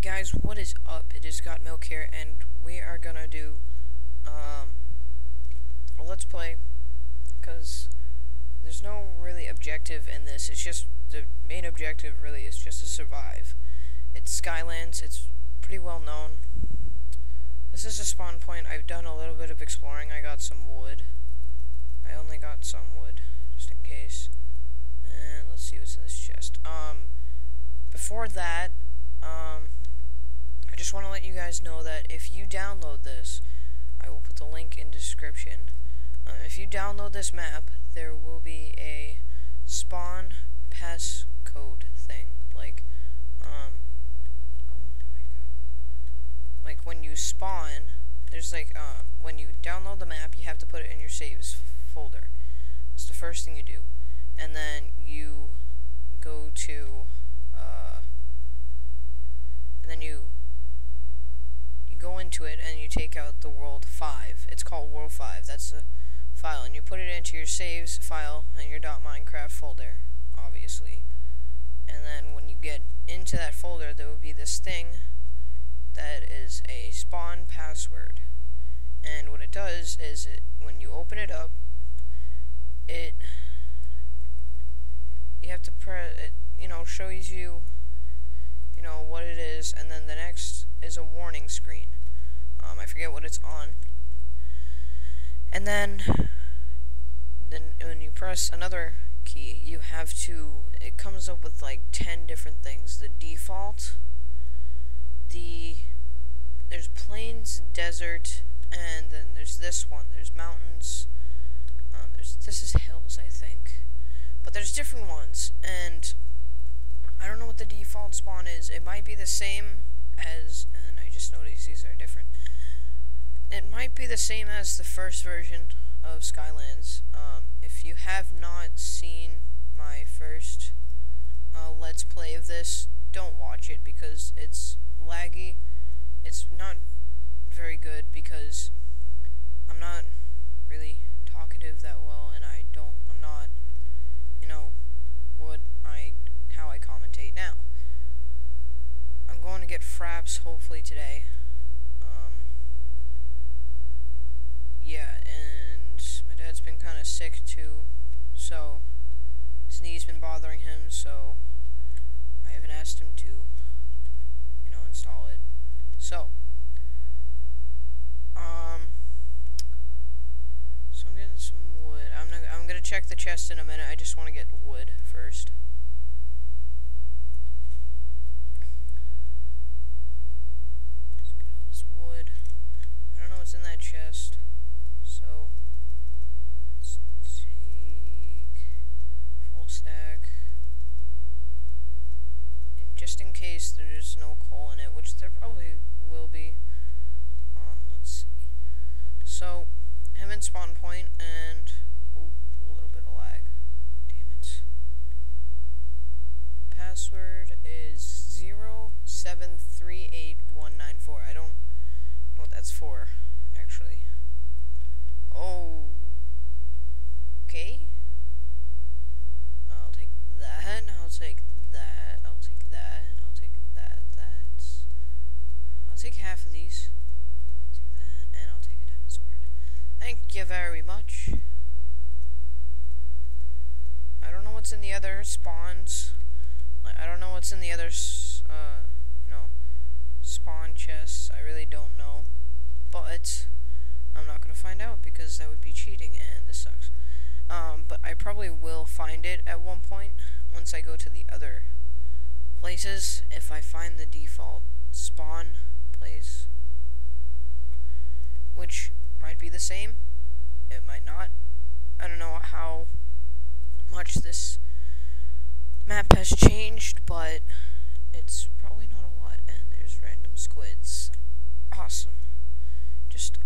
guys, what is up? It is Got Milk here, and we are gonna do, um, Let's Play, because there's no really objective in this, it's just, the main objective really is just to survive. It's Skylands, it's pretty well known. This is a spawn point, I've done a little bit of exploring, I got some wood. I only got some wood, just in case. And let's see what's in this chest. Um, before that, um, just want to let you guys know that if you download this, I will put the link in description. Uh, if you download this map, there will be a spawn passcode thing, like, um, like when you spawn, there's like, um, when you download the map, you have to put it in your saves folder. It's the first thing you do, and then you go to uh, and then you go into it and you take out the world 5. It's called world 5. That's the file and you put it into your saves file in your .minecraft folder, obviously. And then when you get into that folder, there will be this thing that is a spawn password. And what it does is it when you open it up, it you have to press it you know shows you you know, what it is, and then the next is a warning screen. Um, I forget what it's on. And then, then when you press another key, you have to, it comes up with like 10 different things. The default, the, there's plains, desert, and then there's this one. There's mountains, um, there's, this is hills, I think. But there's different ones, and I don't know what the default spawn is. It might be the same as, and I just noticed these are different. It might be the same as the first version of Skylands. Um, if you have not seen my first uh, Let's Play of this, don't watch it because it's laggy. It's not very good because I'm not really talkative that well and I don't, I'm not, you know, what I how I commentate now. I'm going to get fraps hopefully today. Um, yeah, and my dad's been kind of sick too, so his knee's been bothering him, so I haven't asked him to, you know, install it. So, um, so I'm getting some wood. I'm not, I'm gonna check the chest in a minute. I just want to get wood first. wood. I don't know what's in that chest. So, let's take full stack. And just in case there's no coal in it, which there probably will be. Um, let's see. So, I'm in spawn point and ooh, a little bit of lag. Damn it. Password is zero seven three eight one nine four. I don't know what that's for, actually. Oh. Okay. I'll take that. I'll take that. I'll take that. I'll take that. That's. I'll take half of these. Take that, and I'll take a diamond sword. Thank you very much. I don't know what's in the other spawns. I don't know what's in the other, uh, you know, spawn chests. I really don't know. But I'm not going to find out because that would be cheating and this sucks. Um, but I probably will find it at one point once I go to the other places. If I find the default spawn place, which might be the same, it might not. I don't know how much this map has changed, but it's probably not a lot. And there's random squids. Awesome. Just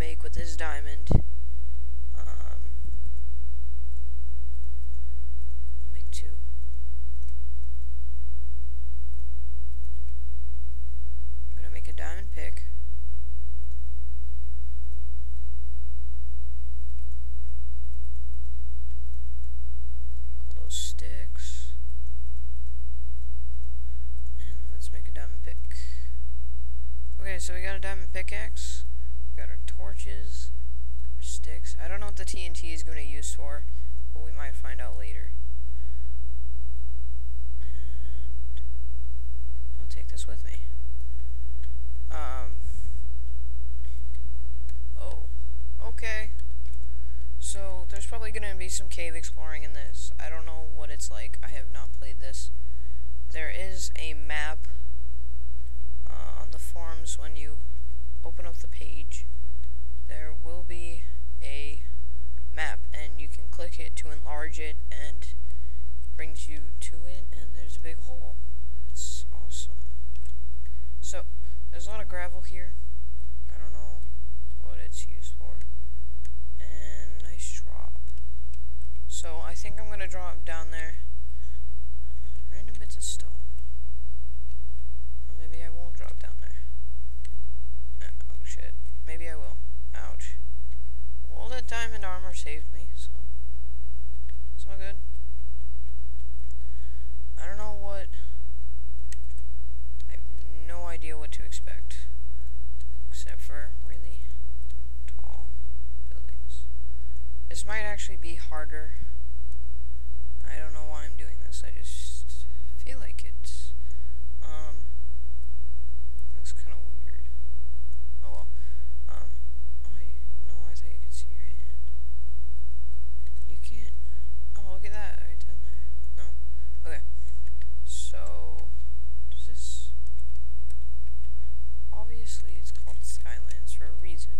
make with his diamond. Um, make two. I'm gonna make a diamond pick. All those sticks. And let's make a diamond pick. Okay, so we got a diamond pickaxe torches, sticks. I don't know what the TNT is going to use for, but we might find out later. And I'll take this with me. Um. Oh. Okay. So, there's probably going to be some cave exploring in this. I don't know what it's like. I have not played this. There is a map uh, on the forums when you open up the page. There will be a map, and you can click it to enlarge it, and brings you to it, and there's a big hole. It's awesome. So, there's a lot of gravel here. I don't know what it's used for. And nice drop. So, I think I'm going to drop down there. Uh, random bits of stone. Or maybe I won't drop down there. Uh, oh shit. Maybe I will. Ouch. Well, that diamond armor saved me, so it's all good. I don't know what. I have no idea what to expect, except for really tall buildings. This might actually be harder. I don't know why I'm doing this. I just feel like it. Um, looks kind of weird. Oh well. Um, oh, you, no, I thought you could see your hand. You can't. Oh, look at that right down there. No. Okay. So, does this? Obviously, it's called Skylands for a reason.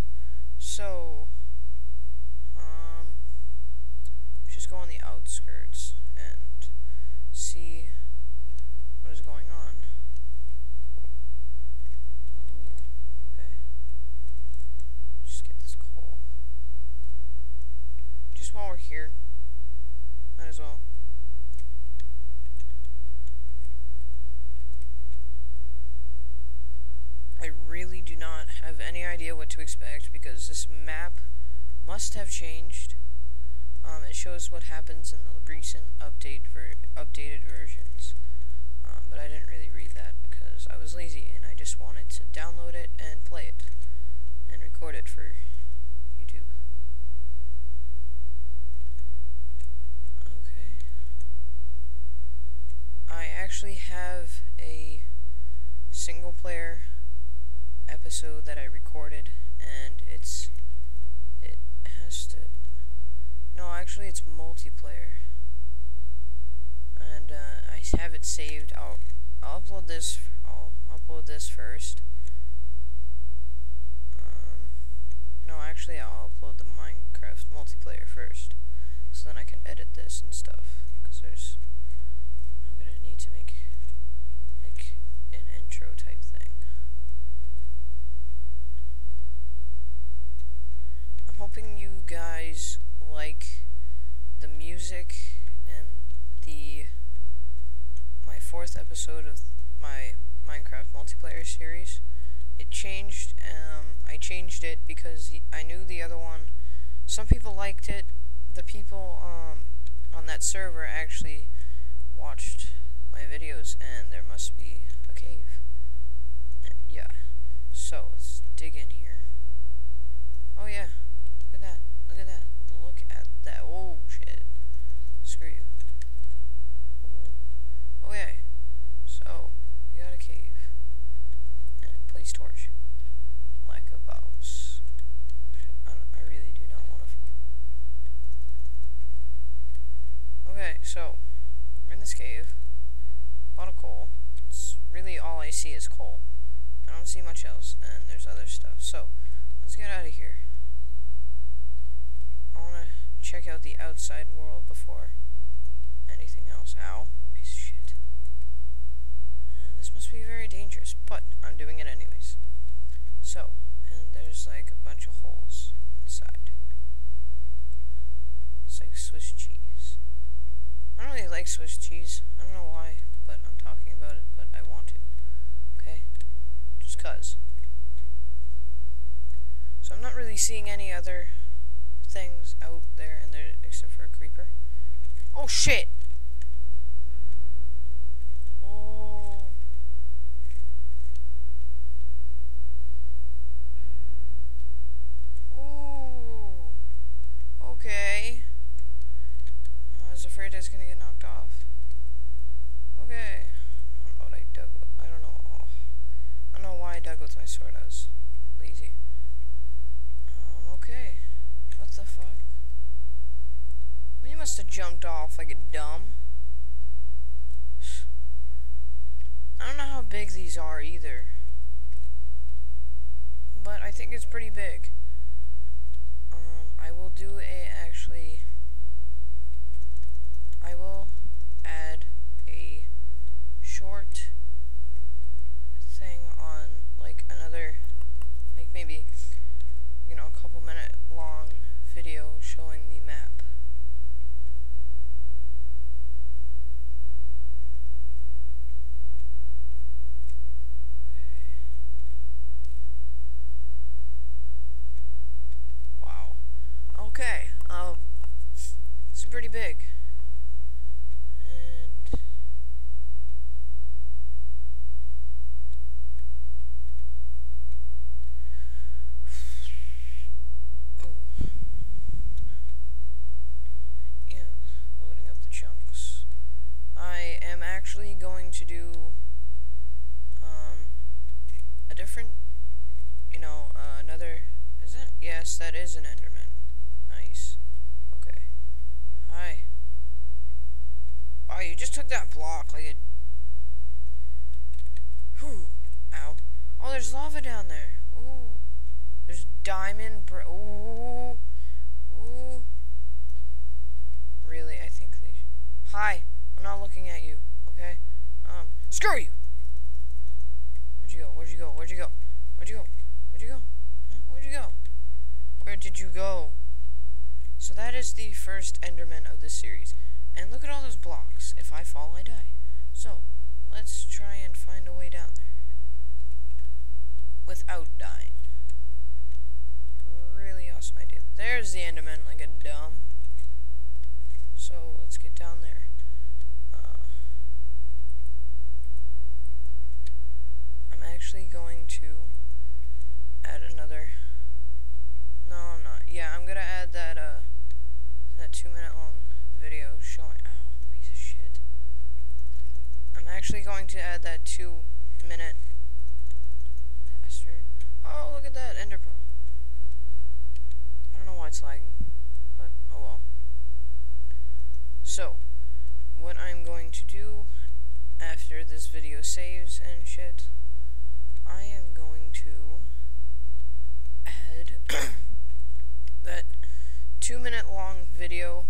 So, um, just go on the outskirts and see what is going on. Oh, okay. Just get this coal. Just while we're here, might as well. I really do not have any idea what to expect because this map must have changed. Um, it shows what happens in the recent update for updated versions, um, but I didn't really read that because I was lazy and I just wanted to download it and play it and record it for YouTube. Okay. I actually have a single player episode that I recorded and it's it has to no actually it's multiplayer. And uh, I have it saved. I'll I'll upload this I'll upload this first. Um, no actually I'll upload the Minecraft multiplayer first so then I can edit this and stuff because there's I'm gonna need to make like an intro type thing I'm hoping you guys like the music and the my fourth episode of my Minecraft multiplayer series. It changed. Um, I changed it because I knew the other one. Some people liked it. The people um, on that server actually watched my videos, and there must be a cave. And yeah. So let's dig in here. Oh yeah. Look at that. Look at that. Look at that. Oh, shit. Screw you. Oh, oh yeah. So, we got a cave. And place torch. Like a boss. I, I really do not want to fall. Okay, so, we're in this cave. A lot of coal. It's really all I see is coal. I don't see much else, and there's other stuff. So, let's get out of here. I want to check out the outside world before anything else. Ow. Piece of shit. And this must be very dangerous, but I'm doing it anyways. So, and there's like a bunch of holes inside. It's like Swiss cheese. I don't really like Swiss cheese. I don't know why, but I'm talking about it, but I want to. Okay? Just cuz. So I'm not really seeing any other things out there and there except for a creeper. Oh shit! Freight is gonna get knocked off. Okay. Oh, I don't know what I dug. I don't know. I don't know why I dug with my sword. I was lazy. Um, okay. What the fuck? Well, you must have jumped off like a dumb. I don't know how big these are either. But I think it's pretty big. Um, I will do a actually I will add a short thing on, like, another, like, maybe, you know, a couple minute long video showing the map. Okay. Wow. Okay. Um, it's pretty big. And oh, yeah, loading up the chunks. I am actually going to do um a different, you know, uh, another. Is it? Yes, that is an Enderman. Nice. Okay. Hi. Oh, you just took that block like a. Whew. Ow. Oh, there's lava down there. Ooh. There's diamond. Br Ooh. Ooh. Really, I think they. Hi. I'm not looking at you. Screw you. Where'd you go? Where'd you go? Where'd you go? Where'd you go? Where'd you go? Where'd you go? Where did you go? So that is the first Enderman of this series. And look at all those blocks. If I fall, I die. So, let's try and find a way down there. Without dying. Really awesome idea. There's the Enderman, like a dumb. So, let's get down there. Uh, I'm actually going to add another. No, I'm not. Yeah, I'm gonna add that uh that two minute long video showing. Ow, piece of shit. I'm actually going to add that two minute bastard. Oh, look at that ender pearl. I don't know why it's lagging, but oh well. So, what I'm going to do after this video saves and shit, I am going to add that two minute long video.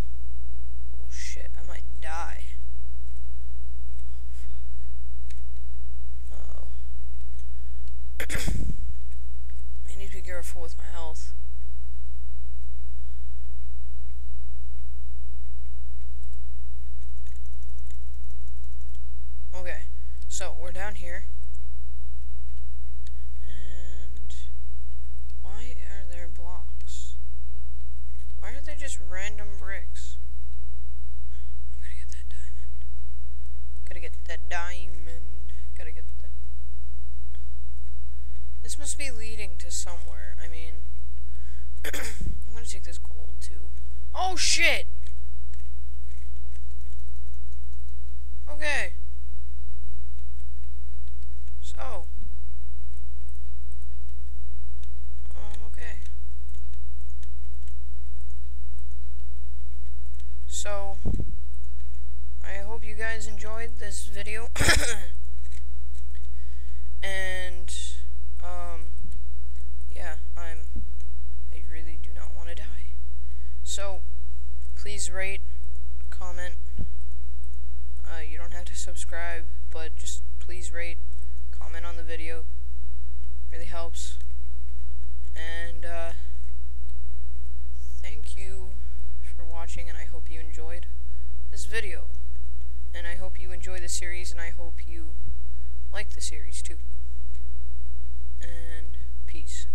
Oh shit, I might die. Oh. I need to be careful with my health. Okay, so we're down here. And why are there blocks? Why are just random bricks? I'm gonna get that diamond. Gotta get that diamond. Gotta get that. This must be leading to somewhere. I mean, I'm gonna take this gold too. Oh shit! Okay. So. Um, okay. So, I hope you guys enjoyed this video. and, um, yeah, I'm, I really do not want to die. So, please rate, comment, uh, you don't have to subscribe, but just please rate, comment on the video, really helps. And, uh, thank you for watching, and I hope you enjoyed this video and I hope you enjoy the series, and I hope you like the series too. And peace.